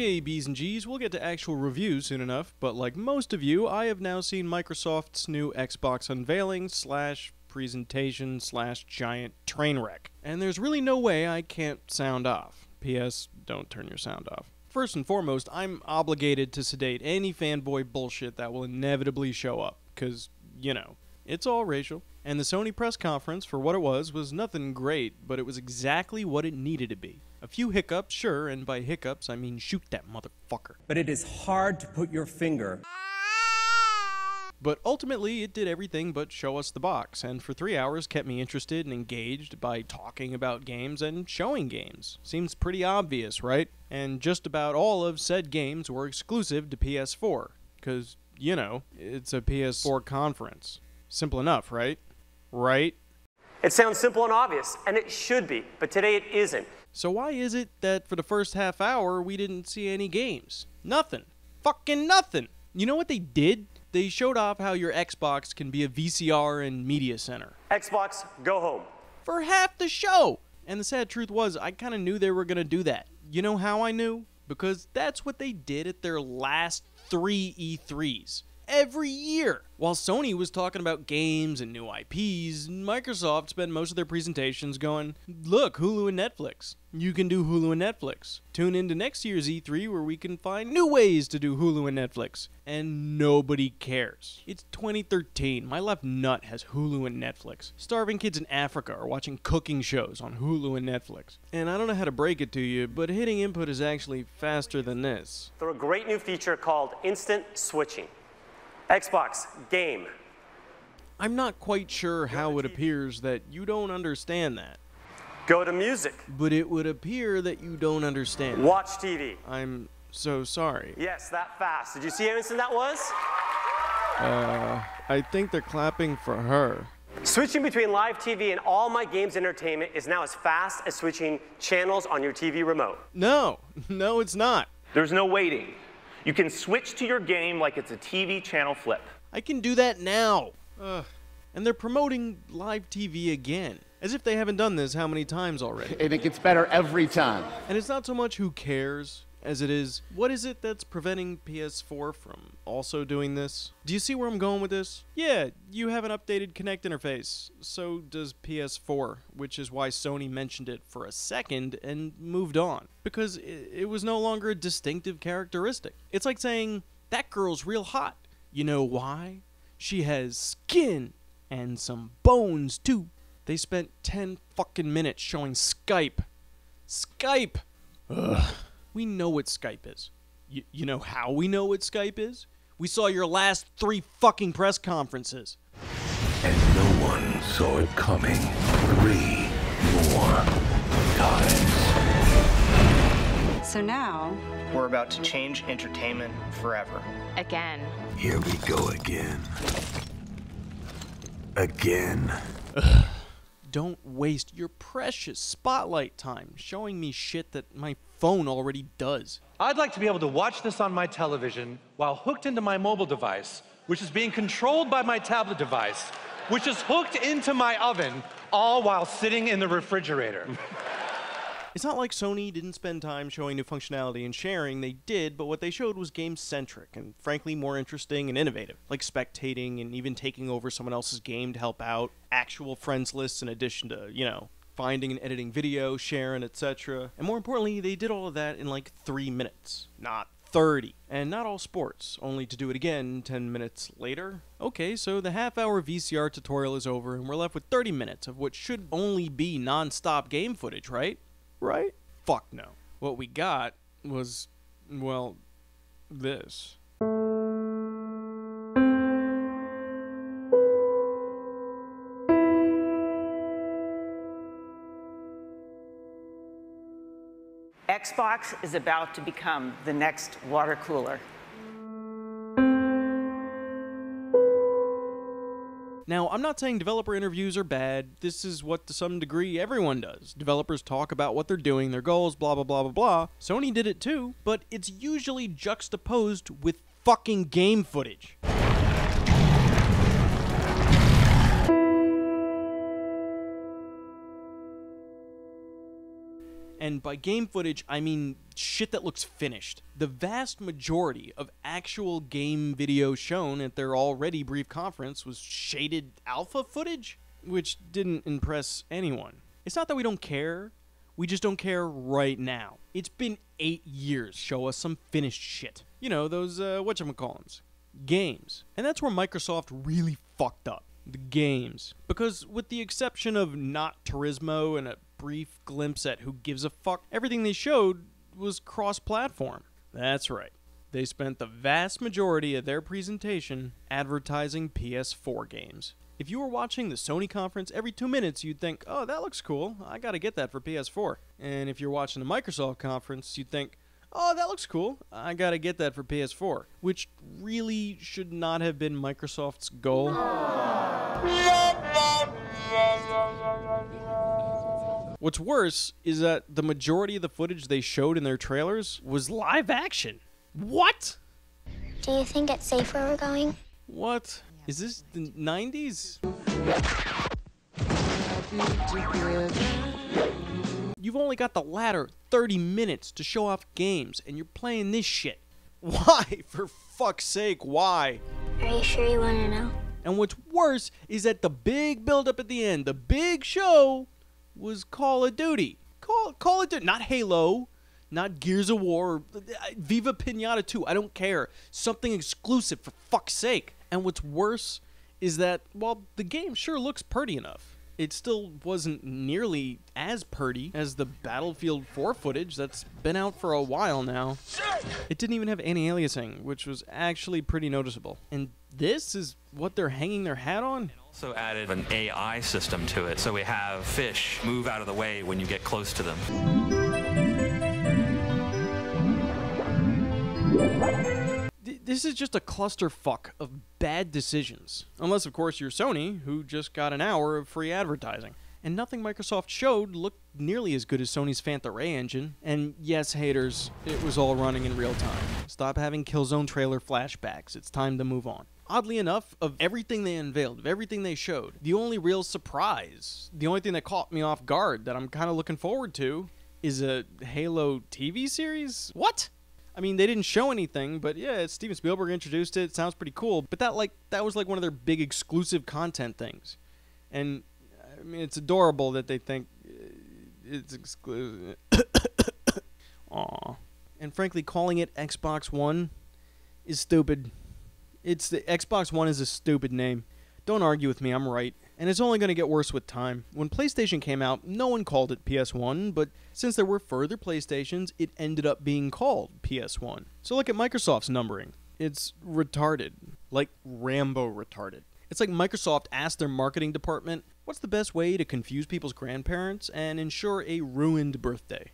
Okay, B's and G's, we'll get to actual reviews soon enough, but like most of you, I have now seen Microsoft's new Xbox unveiling slash presentation slash giant train wreck. And there's really no way I can't sound off. P.S. Don't turn your sound off. First and foremost, I'm obligated to sedate any fanboy bullshit that will inevitably show up, because, you know, it's all racial. And the Sony press conference, for what it was, was nothing great, but it was exactly what it needed to be. A few hiccups, sure, and by hiccups I mean shoot that motherfucker. But it is hard to put your finger. But ultimately, it did everything but show us the box, and for three hours kept me interested and engaged by talking about games and showing games. Seems pretty obvious, right? And just about all of said games were exclusive to PS4, because, you know, it's a PS4 conference. Simple enough, right? Right? It sounds simple and obvious, and it should be, but today it isn't. So why is it that for the first half hour we didn't see any games? Nothing. Fucking nothing. You know what they did? They showed off how your Xbox can be a VCR and media center. Xbox, go home. For half the show! And the sad truth was, I kind of knew they were going to do that. You know how I knew? Because that's what they did at their last three E3s every year. While Sony was talking about games and new IPs, Microsoft spent most of their presentations going, Look, Hulu and Netflix. You can do Hulu and Netflix. Tune into next year's E3 where we can find new ways to do Hulu and Netflix. And nobody cares. It's 2013. My left nut has Hulu and Netflix. Starving kids in Africa are watching cooking shows on Hulu and Netflix. And I don't know how to break it to you, but hitting input is actually faster than this. Through a great new feature called Instant Switching. Xbox, game. I'm not quite sure how it appears that you don't understand that. Go to music. But it would appear that you don't understand. Watch TV. I'm so sorry. Yes, that fast. Did you see how instant that was? Uh, I think they're clapping for her. Switching between live TV and all my games entertainment is now as fast as switching channels on your TV remote. No, no, it's not. There's no waiting. You can switch to your game like it's a TV channel flip. I can do that now. Ugh. And they're promoting live TV again. As if they haven't done this how many times already. And it gets better every time. And it's not so much who cares as it is what is it that's preventing PS4 from also doing this? Do you see where I'm going with this? Yeah, you have an updated Kinect interface. So does PS4, which is why Sony mentioned it for a second and moved on. Because it, was no longer a distinctive characteristic. It's like saying, that girl's real hot. You know why? She has skin and some bones too. They spent 10 fucking minutes showing Skype. Skype! Ugh. We know what Skype is. Y- you know how we know what Skype is? We saw your last three fucking press conferences. And no one saw it coming three more times. So now, We're about to change entertainment forever. Again. Here we go again. Again. Don't waste your precious spotlight time showing me shit that my phone already does. I'd like to be able to watch this on my television while hooked into my mobile device, which is being controlled by my tablet device, which is hooked into my oven, all while sitting in the refrigerator. It's not like Sony didn't spend time showing new functionality and sharing, they did, but what they showed was game centric and frankly more interesting and innovative, like spectating and even taking over someone else's game to help out, actual friends lists in addition to, you know, finding and editing video, sharing, etc. And more importantly, they did all of that in like three minutes, not 30. And not all sports, only to do it again 10 minutes later. Okay, so the half hour VCR tutorial is over, and we're left with 30 minutes of what should only be non stop game footage, right? Right? Fuck no. What we got was, well, this. Xbox is about to become the next water cooler. Now, I'm not saying developer interviews are bad. This is what, to some degree, everyone does. Developers talk about what they're doing, their goals, blah, blah, blah, blah, blah. Sony did it too, but it's usually juxtaposed with fucking game footage. And by game footage, I mean shit that looks finished. The vast majority of actual game video shown at their already brief conference was shaded alpha footage, which didn't impress anyone. It's not that we don't care, we just don't care right now. It's been eight years. Show us some finished shit. You know, those, uh, whatchamacallums. Games. And that's where Microsoft really fucked up. The games. Because with the exception of not Turismo and a brief glimpse at who gives a fuck, everything they showed was cross platform. That's right. They spent the vast majority of their presentation advertising PS4 games. If you were watching the Sony conference every two minutes, you'd think, oh, that looks cool. I gotta get that for PS4. And if you're watching the Microsoft conference, you'd think, oh, that looks cool. I gotta get that for PS4. Which really should not have been Microsoft's goal. What's worse is that the majority of the footage they showed in their trailers was live action. What? Do you think it's safe where we're going? What? Is this the 90s? You've only got the latter 30 minutes to show off games, and you're playing this shit. Why? For fuck's sake, why? Are you sure you want to know? And what's worse is that the big build-up at the end, the big show, was Call of Duty. Call Call of Duty, not Halo, not Gears of War, Viva Pinata 2. I don't care. Something exclusive for fuck's sake. And what's worse is that while the game sure looks pretty enough, it still wasn't nearly as pretty as the Battlefield 4 footage that's been out for a while now. It didn't even have anti-aliasing, which was actually pretty noticeable. And this is what they're hanging their hat on? Also added an AI system to it, so we have fish move out of the way when you get close to them. This is just a clusterfuck of bad decisions. Unless, of course, you're Sony, who just got an hour of free advertising. And nothing Microsoft showed looked nearly as good as Sony's Phantha Ray engine. And yes, haters, it was all running in real time. Stop having Killzone trailer flashbacks. It's time to move on. Oddly enough, of everything they unveiled, of everything they showed, the only real surprise, the only thing that caught me off guard that I'm kind of looking forward to, is a Halo TV series? What? I mean, they didn't show anything, but yeah, Steven Spielberg introduced it. it. Sounds pretty cool. But that like that was like one of their big exclusive content things, and I mean, it's adorable that they think uh, it's exclusive. Aw, and frankly, calling it Xbox One is stupid. It's the Xbox One is a stupid name. Don't argue with me, I'm right. And it's only going to get worse with time. When PlayStation came out, no one called it PS1, but since there were further PlayStations, it ended up being called PS1. So look at Microsoft's numbering. It's retarded. Like Rambo retarded. It's like Microsoft asked their marketing department, what's the best way to confuse people's grandparents and ensure a ruined birthday?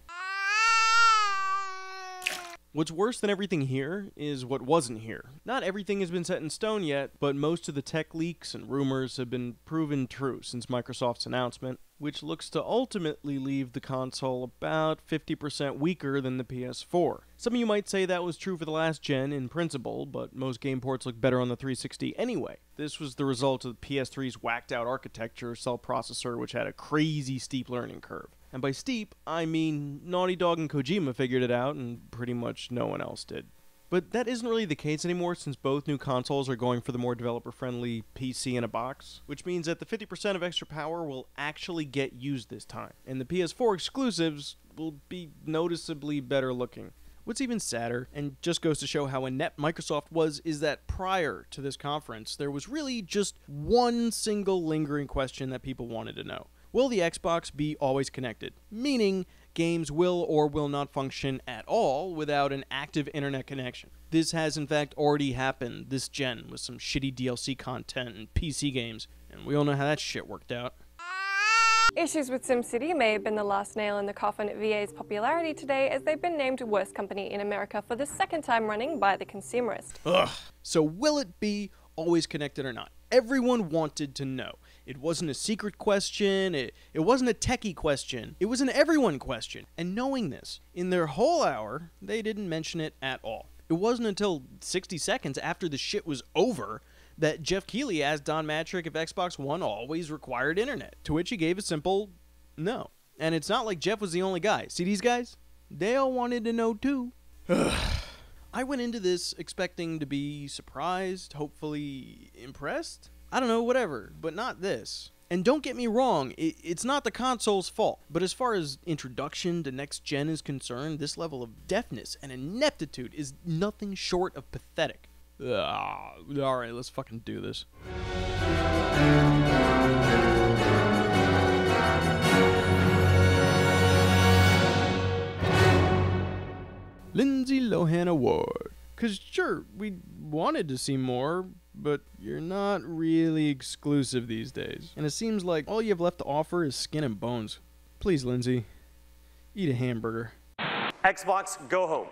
What's worse than everything here is what wasn't here. Not everything has been set in stone yet, but most of the tech leaks and rumors have been proven true since Microsoft's announcement, which looks to ultimately leave the console about 50% weaker than the PS4. Some of you might say that was true for the last gen in principle, but most game ports look better on the 360 anyway. This was the result of the PS3's whacked out architecture cell processor, which had a crazy steep learning curve. And by steep, I mean Naughty Dog and Kojima figured it out, and pretty much no one else did. But that isn't really the case anymore since both new consoles are going for the more developer friendly PC in a box, which means that the 50% of extra power will actually get used this time, and the PS4 exclusives will be noticeably better looking. What's even sadder, and just goes to show how inept Microsoft was, is that prior to this conference, there was really just one single lingering question that people wanted to know. Will the Xbox be always connected? Meaning, games will or will not function at all without an active internet connection. This has in fact already happened this gen with some shitty DLC content and PC games, and we all know how that shit worked out. Issues with SimCity may have been the last nail in the coffin at EA's popularity today as they've been named worst company in America for the second time running by the consumerist. Ugh. So will it be always connected or not? Everyone wanted to know. It wasn't a secret question. It, it wasn't a techie question. It was an everyone question. And knowing this, in their whole hour, they didn't mention it at all. It wasn't until 60 seconds after the shit was over that Geoff Keighley asked Don Mattrick if Xbox One always required internet, to which he gave a simple no. And it's not like Geoff was the only guy. See these guys? They all wanted to know too. I went into this expecting to be surprised, hopefully impressed. I don't know, whatever, but not this. And don't get me wrong, it, it's not the console's fault, but as far as introduction to next gen is concerned, this level of deafness and ineptitude is nothing short of pathetic. Ah, Alright, let's fucking do this. Lindsay Lohan Award. Because, sure, we wanted to see more, but you're not really exclusive these days. And it seems like all you have left to offer is skin and bones. Please, Lindsay, eat a hamburger. Xbox, go home.